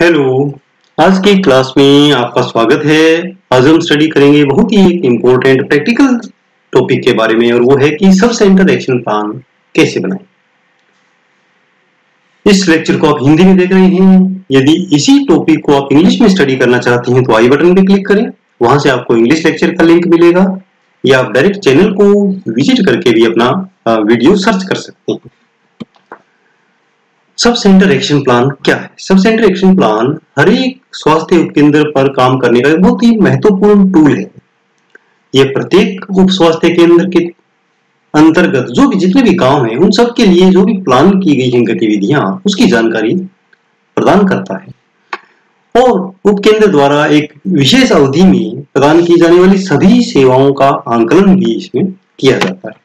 Hello आज की class में आपका स्वागत है। आज हम स्टडी करेंगे बहुत ही इम्पोर्टेंट प्रैक्टिकल टॉपिक के बारे में और वो है कि सब सेंटर एक्शन प्लान कैसे बनाएँ। इस लेक्चर को आप हिंदी में देख रहे हैं। यदि इसी टॉपिक को आप इंग्लिश में स्टडी करना चाहते हैं तो आई बटन पे क्लिक करें। वहाँ से आपको इंग्लिश लेक्चर का लिंक मिलेगा। या आप डायरेक्ट चैनल को विज़िट करके भी अपना वीडियो सर्च कर सकते हैं। सब सेंटर एक्शन प्लान क्या है? सब सेंटर एक्शन प्लान हर एक स्वास्थ्य उपकेंद्र पर काम करने का बहुत ही महत्वपूर्ण टूल है। यह प्रत्येक उप स्वास्थ्य केंद्र के अंतर्गत जो भी जितने भी गाँव हैं, उन सब के लिए जो भी प्लान की गई हैं गतिविधियाँ, उसकी जानकारी प्रदान करता है। और उपकेंद्र द्वारा एक विशेष अवधि में प्रदान की जाने वाली सभी सेवाओं का आंकलन भी इसमें किया जाता है।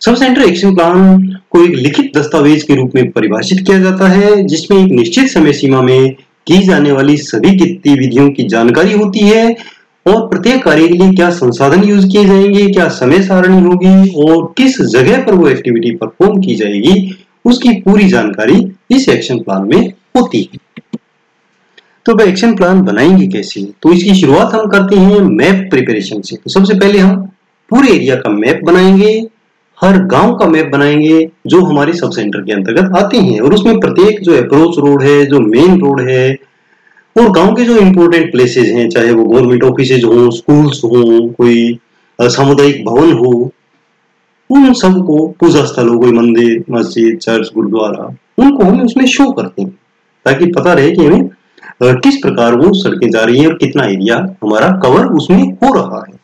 सब सेंटर एक्शन प्लान को एक लिखित दस्तावेज़ के रूप में परिभाषित किया जाता है, जिसमें एक निश्चित समय सीमा में की जाने वाली सभी गतिविधियों की जानकारी होती है और प्रत्येक कार्य के लिए क्या संसाधन यूज़ किए जाएँगे, क्या समय सारणी होगी और किस जगह पर वो एक्टिविटी परफॉर्म की जाएगी, उसकी पूरी जानकारी इस एक्शन प्लान में होती है। तो वह एक्शन प्लान बनाएँगे कैसे? तो इसकी शुरुआत हम करते हैं मैप प्रिपरेशन से। तो सबसे पहले हम पूरे एरिया का मैप बनाएँगे। हर गाँव का मैप बनाएँगे, जो हमारे सब सेंटर के अंतर्गत आते हैं। और उसमें प्रत्येक जो अप्रोच रोड है, जो मेन रोड है, और गाँव के जो इंपॉर्टेंट प्लेसेस हैं, चाहे वो गवर्नमेंट ऑफ़िस हो स्कूल्स हो, कोई सामुदायिक भवन हो, उन सबको पूजा स्थल हो कोई मंदिर, मस्जिद चर्च गुरुद्वारा, उनको हम उसमें शो करते हैं, ताकि पता रहे कि हमें किस प्रकार वो सड़कें जा रही हैं और कितना एरिया हमारा कवर उसमें हो रहा है।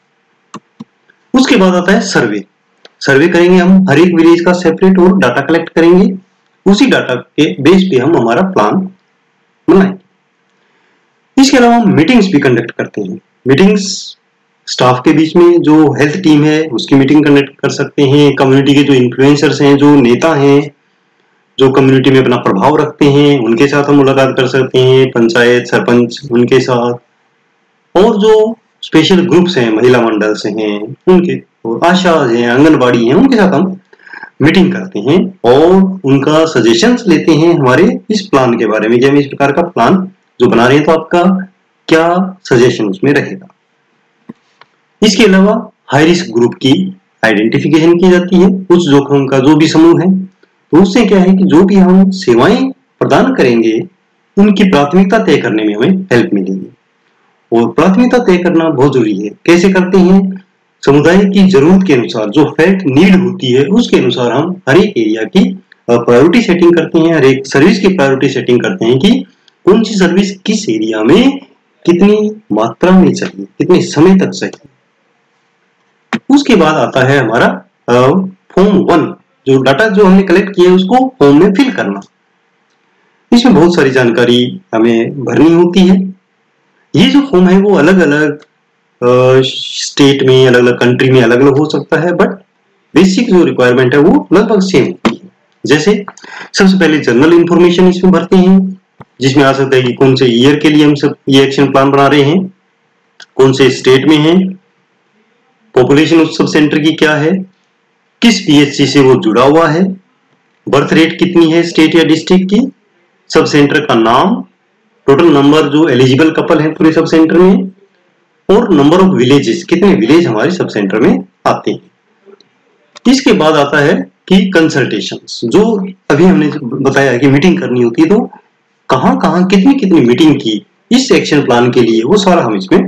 उसके बाद आता है सर्वे सर्वे करेंगे हम, हर एक विलेज का सेपरेट और डाटा कलेक्ट करेंगे। उसी डाटा के बेस पे हम हमारा प्लान बनाएँगे इसके अलावा हम मीटिंग्स भी कंडक्ट करते हैं। मीटिंग्स स्टाफ के बीच में जो हेल्थ टीम है, उसकी मीटिंग कंडक्ट कर सकते हैं। कम्युनिटी के जो इन्फ्लुएंसर्स हैं, जो नेता हैं, जो कम्युनिटी में अपना प्रभाव रखते हैं, उनके साथ हम मुलाकात कर सकते हैं, पंचायत, सरपंच, उनके साथ। और जो स्पेशल ग्रुप्स हैं, महिला मंडल से हैं, उनके और आशा आंगनबाड़ी हैं, उनके साथ हम मीटिंग करते हैं और उनका सजेशंस लेते हैं हमारे इस प्लान के बारे में इस प्रकार का प्लान जो बना रहे हैं तो आपका क्या सजेशन उसमें रहेगा। इसके अलावा हाई रिस्क ग्रुप की आइडेंटिफिकेशन की जाती है। उस जोखिम का जो भी समूह है तो उससे क्या है कि जो भी हम सेवाएँ प्रदान करेंगे, उनकी प्राथमिकता तय करने में हमें हेल्प मिलेगी। और प्राथमिकता तय करना बहुत ज़रूरी है। कैसे करते हैं? समुदाय की ज़रूरत के अनुसार जो फैक्ट नीड होती है, उसके अनुसार हम हर एक एरिया की प्रायोरिटी सेटिंग करते हैं, हर एक सर्विस की प्रायोरिटी सेटिंग करते हैं कि कौन सी सर्विस किस एरिया में कितनी मात्रा में चाहिए, कितने समय तक चाहिए। उसके बाद आता है हमारा फॉर्म वन जो डाटा जो हमने कलेक्ट किया है, उसको फॉर्म में फिल करना। इसमें बहुत सारी जानकारी हमें भरनी होती है। ये जो फॉर्म है, वो अलग अलग स्टेट में अलग अलग कंट्री में अलग अलग हो सकता है बट बेसिक जो रिक्वायरमेंट है वो लगभग सेम होती है। जैसे सबसे पहले जनरल इंफॉर्मेशन इसमें भरते हैं, जिसमें आ सकता है कि कौन से ईयर के लिए हम सब ये एक्शन प्लान बना रहे हैं, कौन से स्टेट में है पॉपुलेशन उस सब सेंटर की क्या है, किस पीएचसी से वो जुड़ा हुआ है बर्थ रेट कितनी है स्टेट या डिस्ट्रिक्ट की, सब सेंटर का नाम टोटल नंबर जो एलिजिबल कपल है पूरे सब सेंटर में और नंबर ऑफ़ विलेजेस कितने विलेज हमारे सब सेंटर में आते हैं। इसके बाद आता है कि कंसल्टेशन जो अभी हमने बताया कि मीटिंग करनी होती है तो कहाँ कहाँ, कितनी कितनी मीटिंग की, इस एक्शन प्लान के लिए वो सारा हम इसमें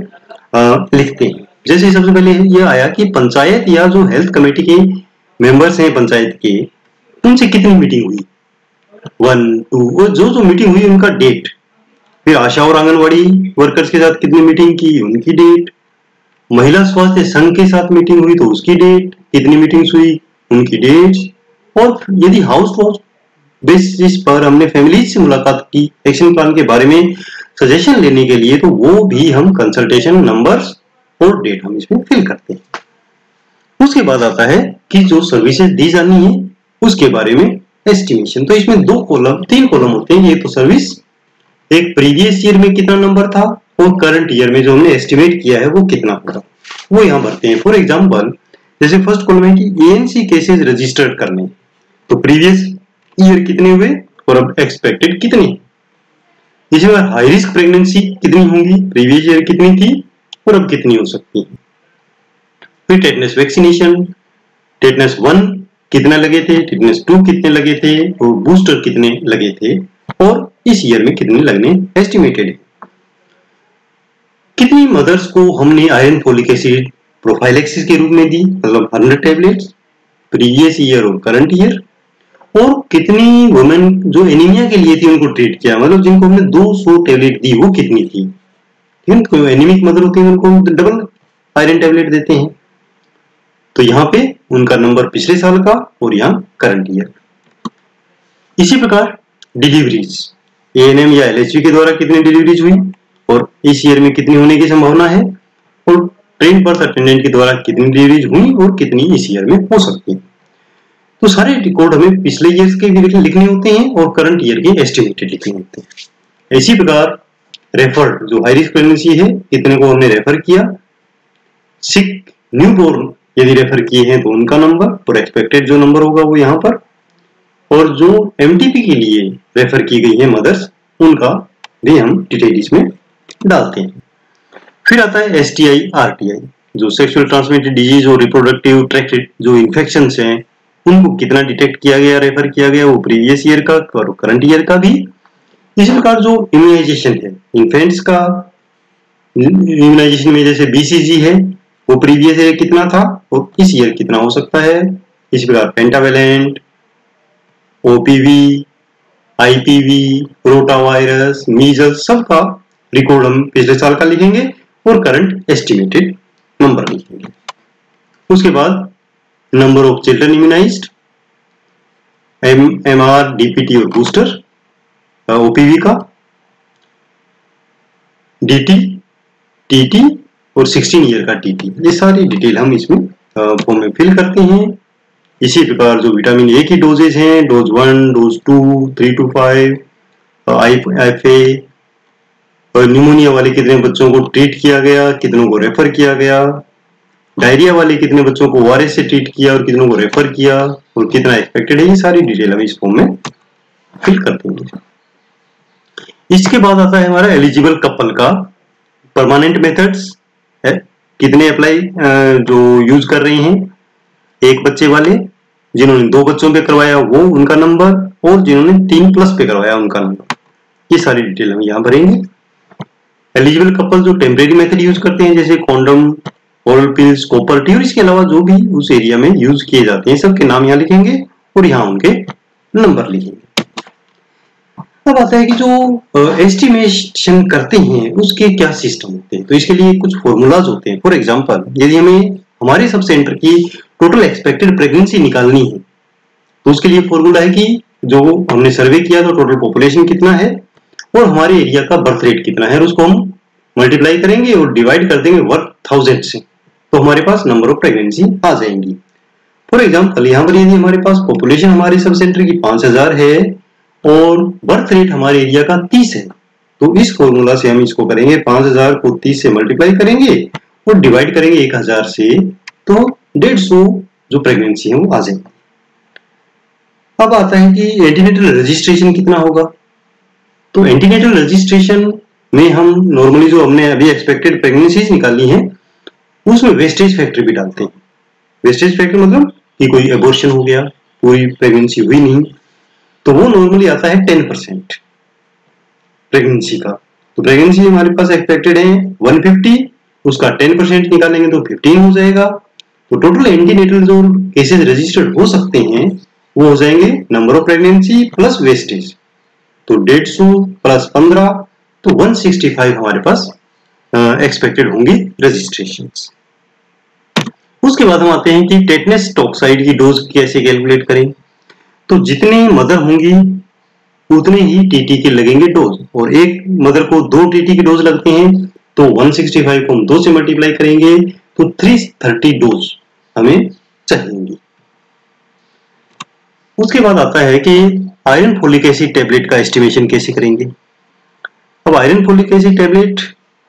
लिखते हैं। जैसे सबसे पहले ये आया कि पंचायत या जो हेल्थ कमेटी के मेंबर्स हैं पंचायत के, उनसे कितनी मीटिंग हुई? वन टू जो जो मीटिंग हुई, उनका डेट फिर आशा और आंगनवाड़ी वर्कर्स के साथ कितनी मीटिंग की, उनकी डेट महिला स्वास्थ्य संघ के साथ मीटिंग हुई तो उसकी डेट कितनी मीटिंग्स हुई? उनकी डेट और यदि हाउस बेसिस पर हमने फैमिली से मुलाकात की एक्शन प्लान के बारे में सजेशन लेने के लिए तो वो भी हम कंसल्टेशन नंबर्स और डेट हम इसमें फिल करते हैं। उसके बाद आता है कि जो सर्विसेज़ दी जानी है, उसके बारे में एस्टिमेशन तो इसमें दो कॉलम तीन कॉलम होते हैं। ये तो सर्विस एक प्रीवियस ईयर में कितना नंबर था? और करंट ईयर में जो हमने एस्टिमेट किया है, वो कितना होगा वो यहाँ भरते हैं। फॉर एग्ज़ाम्पल जैसे फ़र्स्ट कॉलम है कि एएनसी केसेस रजिस्टर्ड करने। तो प्रीवियस ईयर कितने हुए और अब एक्सपेक्टेड कितने? इसमें हाई रिस्क प्रेगनेंसी कितनी होंगी? प्रीवियस ईयर कितनी थी और अब कितनी हो सकती है? फिर टेटनस वैक्सीनेशन टेटनस वन कितने लगे थे? टेटनस टू कितने लगे थे? और बूस्टर कितने लगे थे? और इस ईयर में कितने लगने एस्टिमेटेड कितनी मदर्स को हमने आयरन फोलिक एसिड प्रोफाइलेक्सिस के रूप में दी? मतलब हंड्रेड टेबलेट्स प्रीवियस ईयर और करंट ईयर और कितनी वुमेन जो एनीमिया के लिए थी उनको ट्रीट किया? मतलब जिनको हमने 200 टेबलेट दी, वो कितनी थी? ठीक है एनीमिक मदर होती है, उनको डबल आयरन टेबलेट देते हैं। तो यहाँ पे उनका नंबर पिछले साल का और यहाँ करंट ईयर इसी प्रकार डिलीवरीज एएनएम या एलएचवी के द्वारा कितनी डिलीवरीज हुई और इस ईयर में कितनी होने की संभावना है और ट्रेन बर्थ अटेंडेंट के द्वारा कितनी डिलीवरीज हुई और कितनी इस ईयर में हो सकती है। तो सारे रिकॉर्ड हमें पिछले ईयर के भी लिखने होते हैं और करंट ईयर के एस्टिमेटेड लिखने होते हैं। इसी प्रकार रेफर्ड जो हाई रिस्क प्रेगनेंसी है कितने को हमने रेफर किया। सिक न्यू बोर्न यदि रेफर किए हैं तो उनका नंबर और एक्सपेक्टेड जो नंबर होगा वो यहाँ पर और जो एम के लिए रेफर की गई है मदर्स उनका भी हम डिटेल इसमें डालते हैं। फिर आता है S T I R T I जो सेक्सुअल ट्रांसमिटेड डिज़ीज़ और रिप्रोडक्टिव ट्रैक्ट जो इन्फेक्शन हैं, उनको कितना डिटेक्ट किया गया रेफर किया गया, वो प्रीवियस ईयर का, और करंट ईयर का भी। इसी प्रकार जो इम्यूनाइजेशन है इन्फेंट्स का इम्यूनाइजेशन में जैसे बीसीजी है, वो प्रीवियस ईयर कितना था और इस ईयर कितना हो सकता है। इस प्रकार pentavalent OPV IPV rotavirus measle सबका रिकॉर्ड हम पिछले साल का लिखेंगे और करंट एस्टिमेटेड नंबर लिखेंगे। उसके बाद number of children immunized M M R DPT और बूस्टर ओपीवी का डीटी टीटी और 16 ईयर का टीटी ये सारी डिटेल हम इसमें फॉर्म में फिल करते हैं। इसी प्रकार जो विटामिन ए की डोजेज हैं dose one dose two three two five I F A pneumonia वाले कितने बच्चों को ट्रीट किया गया, कितनों को रेफर किया गया डायरिया वाले कितने बच्चों को वायरस से ट्रीट किया और कितनों को रेफर किया, और कितना एक्सपेक्टेड है, ये सारी डिटेल हम इस फॉर्म में फिल करते हैं। इसके बाद आता है हमारा एलिजिबल कपल का परमानेंट मेथड्स है, कितने अप्लाई जो यूज़ कर रही हैं, एक बच्चे वाले जिन्होंने दो बच्चों पे करवाया वो उनका नंबर और जिन्होंने तीन प्लस पे करवाया उनका नंबर। ये सारी डिटेल हम यहाँ भरेंगे। एलिजिबल कपल जो टेम्परेरी मेथड यूज़ करते हैं, जैसे condom oral pills copper T इसके अलावा जो भी उस एरिया में यूज़ किए जाते हैं, सबके नाम यहाँ लिखेंगे और यहाँ उनके नंबर लिखेंगे। अब आता है कि जो एस्टिमेशन करते हैं, उसके क्या सिस्टम होते हैं? तो इसके लिए कुछ फॉर्मूलाज होते हैं। फॉर एग्जांपल यदि हमें हमारे सब सेंटर की टोटल एक्सपेक्टेड प्रेगनेंसी निकालनी है। तो उसके लिए फॉर्मूला है कि जो हमने सर्वे किया तो टोटल पॉपुलेशन कितना है और हमारे एरिया का बर्थ रेट कितना है उसको हम मल्टीप्लाई करेंगे और डिवाइड कर देंगे वर्क थाउज़ेंड से। तो हमारे पास नंबर ऑफ़ प्रेगनेंसी आ जाएँगी। फॉर एग्ज़ाम्पल यहाँ पर यदि हमारे पास पॉपुलेशन हमारे सब सेंटर की पाँच हज़ार है और बर्थ रेट हमारे एरिया का तीस है तो इस फॉर्मूला से हम इसको करेंगे, पाँच हज़ार को तीस से मल्टीप्लाई करेंगे और डिवाइड करेंगे एक हज़ार से तो डेढ़ सौ जो प्रेगनेंसी है, वो आ जाएगी अब आता है कि एंटीनेटल रजिस्ट्रेशन कितना होगा? तो एंटीनेटल रजिस्ट्रेशन में हम नॉर्मली जो हमने अभी एक्सपेक्टेड प्रेगनेंसीज निकाली हैं, उसमें वेस्टेज फैक्टर भी डालते हैं। वेस्टेज फैक्टर मतलब कि कोई एबोर्शन हो गया, कोई प्रेगनेंसी हुई नहीं तो वो नॉर्मली आता है टेन परसेंट प्रेगनेंसी का। तो प्रेगनेंसी हमारे पास एक्सपेक्टेड है 150 उसका 10 परसेंट निकालेंगे तो 15 हो जाएगा। तो टोटल एंटीनेटल जो केसेस रजिस्टर्ड हो सकते हैं, वो हो जाएँगे number of pregnancy plus wastage तो डेढ़ सौ प्लस पंद्रह तो 165 हमारे पास एक्सपेक्टेड होंगी रजिस्ट्रेशन उसके बाद हम आते हैं कि टेटनेस टॉक्साइड की डोज कैसे कैलकुलेट करें। तो जितने मदर होंगी, उतने ही टीटी के लगेंगे डोज और एक मदर को दो टीटी के डोज लगते हैं तो 165 को हम दो से मल्टीप्लाई करेंगे तो 330 डोज हमें चाहिए उसके बाद आता है कि आयरन फोलिक एसिड टेबलेट का एस्टिमेशन कैसे करेंगे? अब आयरन फोलिक एसिड टेबलेट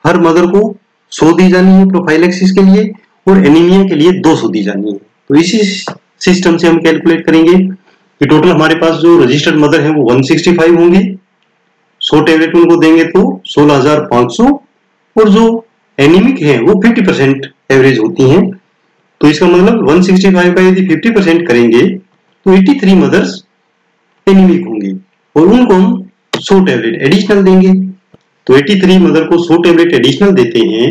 हर मदर को 100 दी जानी है प्रोफाइलेक्सिस के लिए और एनीमिया के लिए 200 दी जानी है। तो इसी सिस्टम से हम कैलकुलेट करेंगे कि टोटल हमारे पास जो रजिस्टर्ड मदर है वो 165 होंगी। सौ टेबलेट उनको देंगे तो सोलह हज़ार पाँच सौ और जो एनिमिक है वो फिफ्टी परसेंट एवरेज होती हैं। तो इसका मतलब 165 का यदि 50 परसेंट करेंगे तो 83 मदर्स एनिमिक होंगी और उनको हम 100 टैबलेट एडिशनल देंगे। तो 83 मदर को 100 टैबलेट एडिशनल देते हैं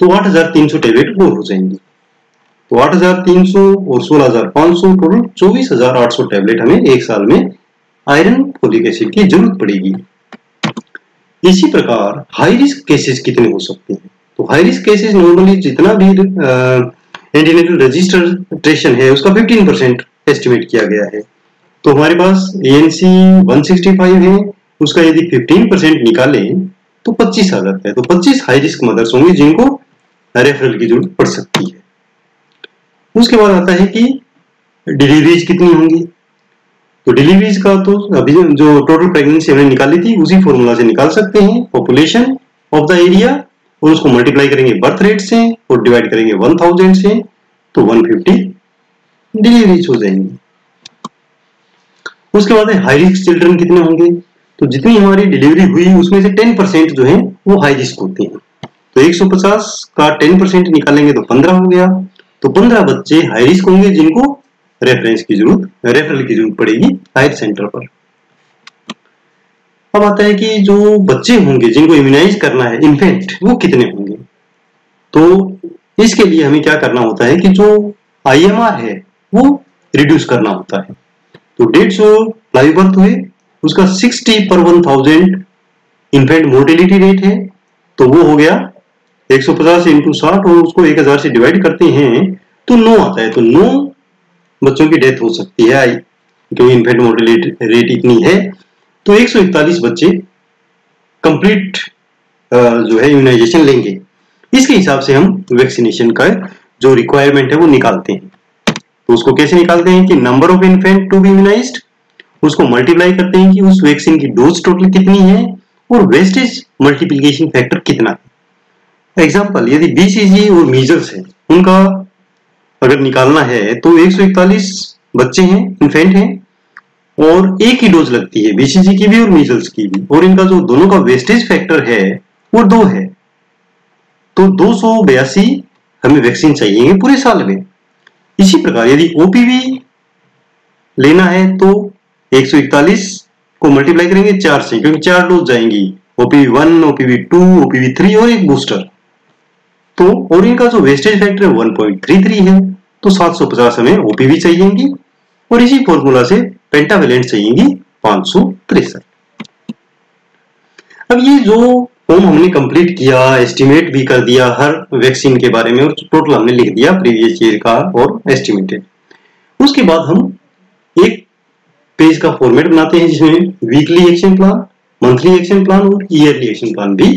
तो 8300 टैबलेट और हो जाएँगी। तो 8300 और 16500 टोटल 24800 टैबलेट हमें एक साल में आयरन फोलिक एसिड की ज़रूरत पड़ेगी। इसी प्रकार हाई रिस्क केसेस कितने हो सकते हैं? तो हाई रिस्क केसेस नॉर्मली जितना भी एंटीनेटल रजिस्ट्रेशन है, उसका 15 परसेंट एस्टिमेट किया गया है। तो हमारे पास ए एन सी वन है, उसका यदि 15 परसेंट निकालें तो 25 आ जाता है। तो 25 हाई रिस्क मदर्स होंगे जिनको रेफरल की ज़रूरत पड़ सकती है। उसके बाद आता है कि डिलीवरीज कितनी होंगी। तो डिलीवरीज का तो अभी जो टोटल प्रेगनेंसी हमने निकाली थी, उसी फॉर्मूला से निकाल सकते हैं। पॉपुलेशन ऑफ़ द एरिया और उसको मल्टीप्लाई करेंगे बर्थ रेट से और डिवाइड करेंगे 1000 से तो 150 डिलीवरीज हो जाएँगी। उसके बाद हाई रिस्क चिल्ड्रन कितने होंगे? तो जितनी हमारी डिलीवरी हुई, उसमें से 10 परसेंट जो है, वो हाई रिस्क होते हैं। तो 150 का 10 परसेंट निकालेंगे तो 15 हो गया। तो 15 बच्चे हाई रिस्क होंगे जिनको रेफरेंस की ज़रूरत रेफरल की ज़रूरत पड़ेगी हायर सेंटर पर। अब आता है कि जो बच्चे होंगे, जिनको इम्यूनाइज करना है इन्फेंट वो कितने होंगे? तो इसके लिए हमें क्या करना होता है कि जो आईएमआर है, वो रिड्यूस करना होता है। तो डेढ़ सौ लाइव बर्थ हुए, उसका 60 पर 1000 इन्फेंट मोर्टेलिटी रेट है तो वो हो गया 150 पचास इंटू साठ और उसको 1000 से डिवाइड करते हैं तो नो आता है। तो नो बच्चों की डेथ हो सकती है क्योंकि इन्फेंट मोर्टेलिटी रेट इतनी है। तो 141 बच्चे कंप्लीट जो है इम्यूनाइजेशन लेंगे। इसके हिसाब से हम वैक्सीनेशन का जो रिक्वायरमेंट है वो निकालते हैं। तो उसको कैसे निकालते हैं कि number of infant to be immunized उसको मल्टीप्लाई करते हैं कि उस वैक्सीन की डोज टोटल कितनी है और वेस्टेज मल्टीप्लीकेशन फैक्टर कितना है। एग्ज़ाम्पल यदि बीसीजी और मीजल्स है, उनका अगर निकालना है तो 141 बच्चे हैं इन्फेंट हैं और एक ही डोज लगती है बीसीजी की भी और मीजल्स की भी। और इनका जो दोनों का वेस्टेज फैक्टर है, वो दो है। तो दो हमें वैक्सीन चाहिए पूरे साल में। इसी प्रकार यदि ओपीवी लेना है तो 141 को मल्टीप्लाई करेंगे चार से, क्योंकि चार डोज जाएँगी। OPV one OPV two OPV three और एक बूस्टर तो और इनका जो वेस्टेज फैक्टर है 1.33 है तो 750 हमें ओपीवी चाहिएगी और इसी फॉर्मूला से पेंटावेलेंट चाहिएगी पाँच सौ तिरसठ। अब ये जो फॉर्म हमने कंप्लीट किया एस्टिमेट भी कर दिया, हर वैक्सीन के बारे में, और टोटल हमने लिख दिया प्रीवियस ईयर का और एस्टिमेटेड उसके बाद हम एक पेज का फॉर्मेट बनाते हैं जिसमें weekly action plan monthly action plan और ईयरली एक्शन प्लान भी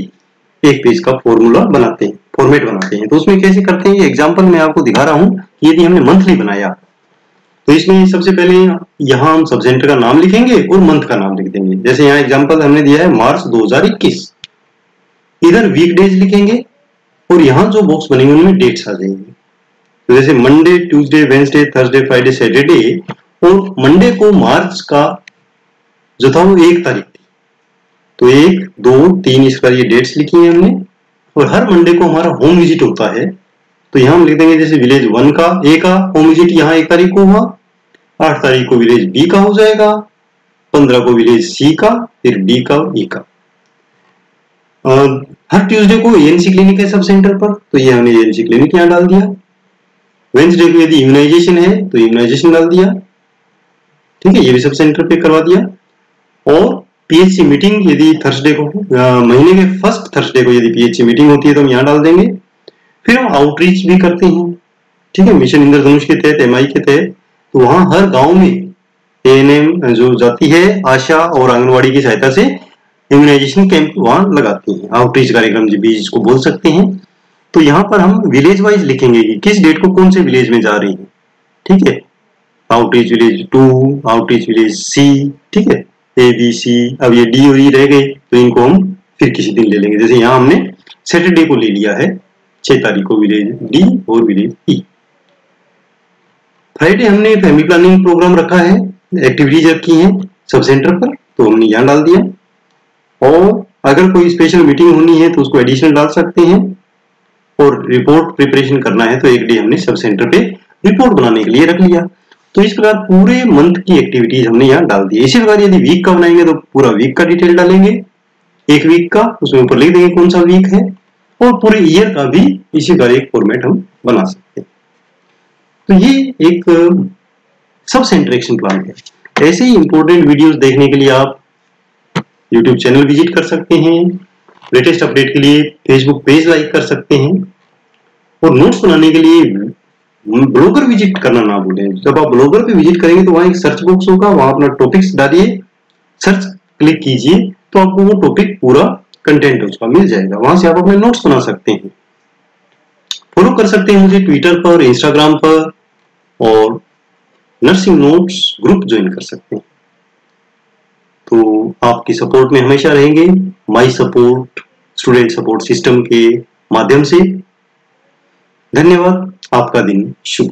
एक पेज का फॉर्मूला बनाते हैं फॉर्मेट बनाते हैं। तो उसमें कैसे करते हैं एग्ज़ाम्पल मैं आपको दिखा रहा हूँ। यदि हमने मंथली बनाया तो इसमें सबसे पहले यहाँ हम सब सेंटर का नाम लिखेंगे और मंथ का नाम लिख देंगे। जैसे यहाँ एग्जांपल हमने दिया है मार्च 2021 इधर वीक डेज़ लिखेंगे और यहाँ जो बॉक्स बनेंगे उनमें डेट्स आ जाएँगे। तो जैसे Monday Tuesday Wednesday Thursday Friday Saturday और मंडे को मार्च का जो था वो एक तारीख थी। तो एक, दो, तीन इस पर ये डेट्स लिखी है हमने और हर मंडे को हमारा होम विज़िट होता है। तो यहाँ हम लिख देंगे जैसे विलेज वन का ए का होम विज़िट यहाँ एक तारीख को हुआ। आठ तारीख को विलेज बी का हो जाएगा, पंद्रह को विलेज सी का, फिर डी का ई e का। हर ट्यूसडे को एएनसी क्लिनिक है सब सेंटर पर तो ये हमने एएनसी क्लिनिक यहाँ डाल दिया। वेंसडे को यदि इम्यूनाइजेशन है तो इम्यूनाइजेशन डाल दिया। ठीक है, ये भी सब सेंटर पे करवा दिया। और पीएचसी मीटिंग यदि थर्सडे को महीने के फ़र्स्ट थर्सडे को यदि पीएचसी मीटिंग होती है तो हम यहाँ डाल देंगे। फिर हम आउटरीच भी करते हैं। ठीक है मिशन इंद्रधनुष के तहत एमआई के तहत। तो वहाँ हर गाँव में एएनएम जो जाती है, आशा और आंगनबाड़ी की सहायता से इम्यूनाइजेशन कैंप वहाँ लगाती है। आउटरीच कार्यक्रम भी जिसको बोल सकते हैं। तो यहाँ पर हम विलेज वाइज लिखेंगे कि किस डेट को कौन से विलेज में जा रही है। ठीक है? Outreach village to outreach village C ठीक है? ए बी सी अब ये डी और ई रह गए तो इनको हम फिर किसी दिन ले लेंगे। जैसे यहाँ हमने सैटरडे को ले लिया है, छह तारीख को विलेज डी और विलेज ई फ्राइडे हमने फैमिली प्लानिंग प्रोग्राम रखा है एक्टिविटीज़ रखी हैं, सब सेंटर पर तो हमने यहाँ डाल दिया। और अगर कोई स्पेशल मीटिंग होनी है तो उसको एडिशनल डाल सकते हैं। और रिपोर्ट प्रिपरेशन करना है तो एक डे हमने सब सेंटर पे रिपोर्ट बनाने के लिए रख लिया। तो इस प्रकार पूरे मंथ की एक्टिविटीज़ हमने यहाँ डाल दी। इसी प्रकार यदि वीक का बनाएँगे तो पूरा वीक का डिटेल डालेंगे। एक वीक का, उसमें ऊपर लिख देंगे कौन सा वीक है। और पूरे ईयर का भी इसी प्रकार एक फॉर्मेट हम बना सकते तो ये एक सब सेंटर एक्शन प्लान है। ऐसे ही इंपॉर्टेंट वीडियोस देखने के लिए आप यूट्यूब चैनल विज़िट कर सकते हैं लेटेस्ट अपडेट के लिए फेसबुक पेज लाइक कर सकते हैं और नोट्स बनाने के लिए ब्लॉगर विज़िट करना ना भूलें। जब आप ब्लॉगर पे विज़िट करेंगे तो वहाँ एक सर्च बॉक्स होगा, वहाँ अपना टॉपिक्स डालिए सर्च क्लिक कीजिए तो आपको वो टॉपिक पूरा कंटेंट उसका मिल जाएगा। वहाँ से आप अपने नोट्स बना सकते हैं। फॉलो कर सकते हैं मुझे ट्विटर पर इंस्टाग्राम पर और नर्सिंग नोट्स ग्रुप ज्वाइन कर सकते हैं। तो आपकी सपोर्ट में हमेशा रहेंगे। My support student support system के माध्यम से। धन्यवाद। आपका दिन शुभ